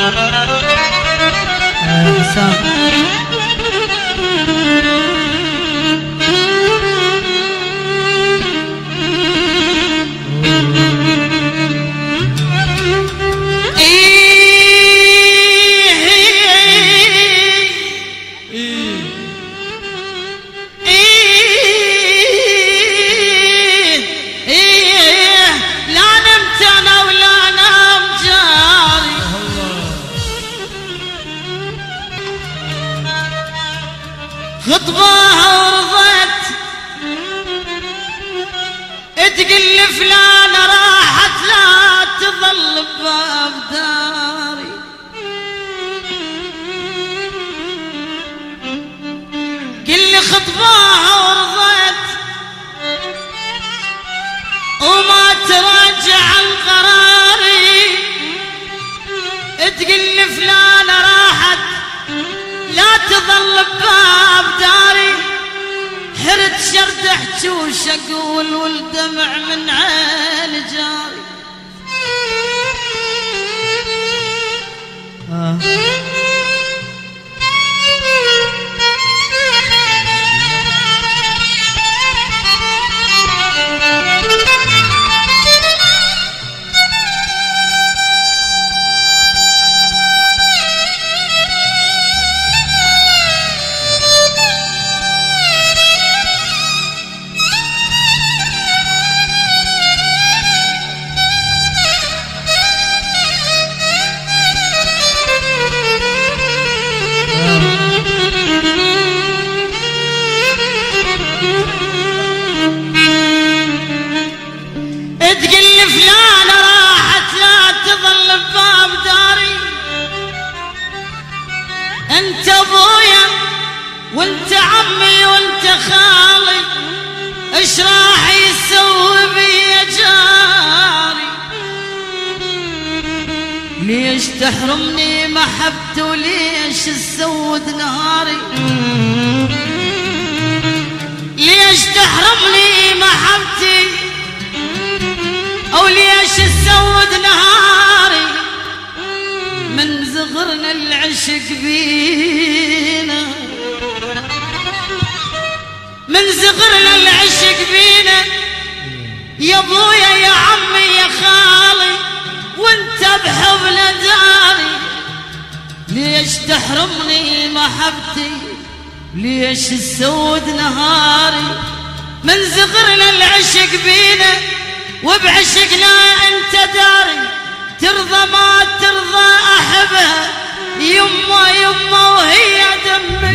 I'm sorry. تقل فلانة راحت لا تظل بباب داري قل لي خطبها ورضت وما تراجع عن قراري تقل لي فلانة راحت لا تظل بباب داري حرت شرد حجوش أقول والدمع من عين جاري. تحرمني محبته وليش تسود نهاري ليش تحرمني؟ محبتي أو ليش تسود نهاري؟ من زغرنا العشق بينا. من زغرنا العشق بينا. يا ابويا يا عمي يا خالي. وانت بحضن داري ليش تحرمني محبتي؟ ليش تسود نهاري؟ من زغرنا العشق بينا وبعشقنا انت داري. ترضى ما ترضى أحبها يما يما وهي دم